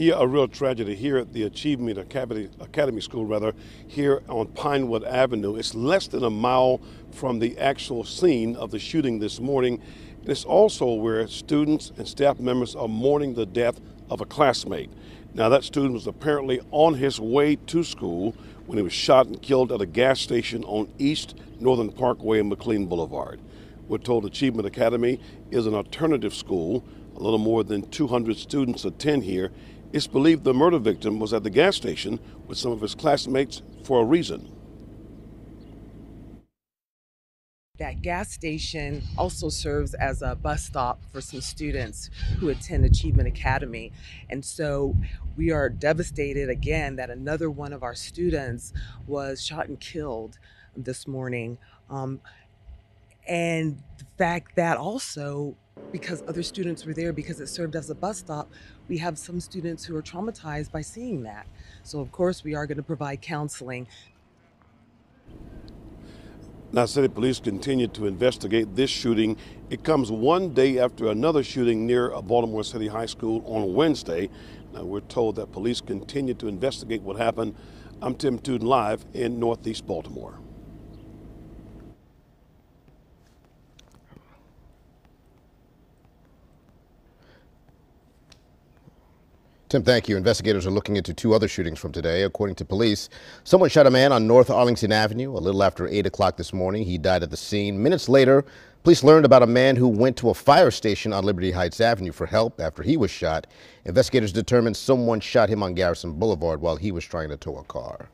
Yeah, a real tragedy here at the Achievement Academy, Academy School, rather, here on Pinewood Avenue. It's less than a mile from the actual scene of the shooting this morning. And it's also where students and staff members are mourning the death of a classmate. Now, that student was apparently on his way to school when he was shot and killed at a gas station on East Northern Parkway and McClean Boulevard. We're told Achievement Academy is an alternative school. A little more than 200 students attend here. It's believed the murder victim was at the gas station with some of his classmates for a reason. That gas station also serves as a bus stop for some students who attend Achievement Academy. And so we are devastated again that another one of our students was shot and killed this morning. Um, and the fact that also, because other students were there, because it served as a bus stop, we have some students who are traumatized by seeing that. So, of course, we are going to provide counseling now, city police continue to investigate this shooting. It comes one day after another shooting near a Baltimore City High School on Wednesday. Now, we're told that police continue to investigate what happened. I'm Tim Tooten live in Northeast Baltimore. Tim, thank you. Investigators are looking into two other shootings from today. According to police, someone shot a man on North Arlington Avenue a little after 8 o'clock this morning. He died at the scene. Minutes later, police learned about a man who went to a fire station on Liberty Heights Avenue for help after he was shot. Investigators determined someone shot him on Garrison Boulevard while he was trying to tow a car.